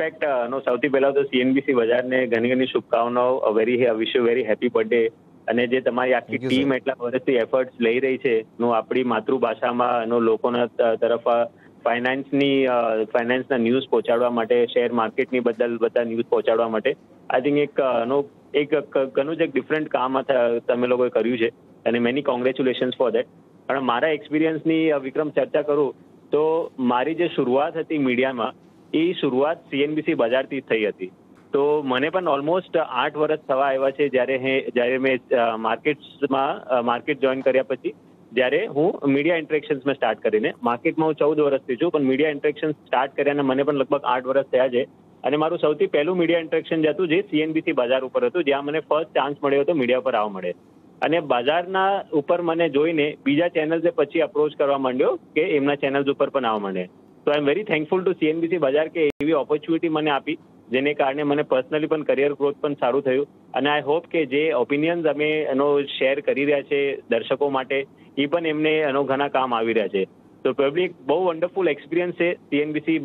In fact નો સૌથી પહેલા તો સીએનબીસી બજારને ઘણી ઘણી શુભકામનાઓ. Very wish you very happy birthday અને જે તમારી આખી. ટીમ એટલા વર્ષથી એફર્ટ્સ લઈ રહી છે નું આપણી માતૃભાષામાં નો લોકોના તરફ ફાઇનાન્સની ફાઇનાન્સના ન્યૂઝ પહોંચાડવા માટે શેર માર્કેટની બદલ બધા ન્યૂઝ પહોંચાડવા માટે. આઈ થિંક એક નો એક ઘણું જ એક ડિફરન્ટ કામ તમે લોકોએ કર્યું છે અને મેની કોંગ્રેચ્યુલેશન્સ ફોર દેટ પણ મારા એક્સપિરિયન્સની વિક્રમ ચર્ચા કરું તો મારી જે શરૂઆત હતી મીડિયામાં એ શરૂઆત સીએનબીસી બજારથી થઈ હતી. તો મને પણ ઓલમોસ્ટ આઠ વર્ષ થવા આવ્યા છે જ્યારે હે, જ્યારે મેં માર્કેટ્સમાં માર્કેટ જોઈન કર્યા પછી, જ્યારે હું મીડિયા ઇન્ટરેક્શન્સમાં સ્ટાર્ટ કરીને, માર્કેટમાં હું ચૌદ વર્ષથી છું, પણ મીડિયા ઇન્ટરેક્શન સ્ટાર્ટ કર્યાને મને પણ લગભગ આઠ વર્ષ થયા છે. અને મારું સૌથી પહેલું મીડિયા ઇન્ટરેક્શન જે હતું, જે સીએનબીસી બજાર ઉપર હતું, જ્યાં મને ફર્સ્ટ ચાન્સ મળ્યો હતો મીડિયા પર આવવા મળે. અને બજારના ઉપર મને જોઈને બીજા ચેનલ્સે પછી અપ્રોચ કરવા માંડ્યો કે એમના ચેનલ્સ ઉપર પણ આવવા માંડે તો I am very thankful to CNBC Bazaar કે એવી ઓપોર્ચ્યુનિટી મને આપી, જેને કારણે મને પર્સનલી પણ કરિયર ગ્રોથ પણ સારું થયું. અને આઈ હોપ કે જે ઓપિનિયન્સ અમે એનો શેર કરી રહ્યા છે દર્શકો માટે, એ પણ એમને એનો ઘણા કામ આવી રહ્યા છે. તો પ્રોબેબલી બહુ વન્ડરફુલ એક્સપિરિયન્સ છે સીએનબીસી